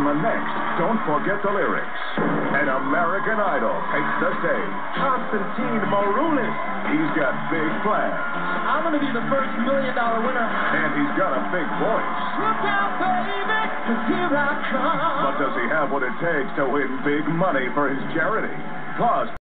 on the next Don't Forget the Lyrics. An American Idol takes the stage. Constantine Maroulis. He's got big plans. I'm going to be the first million dollar winner. And he's got a big voice. Look out, baby, cause here I come. But does he have what it takes to win big money for his charity? Plus,